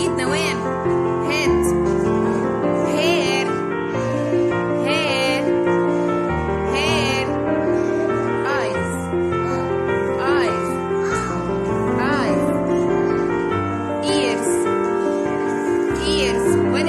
Head, Noel. Head. Head. Head. Head. Eyes. Eyes. Eyes. Ears. Ears. وين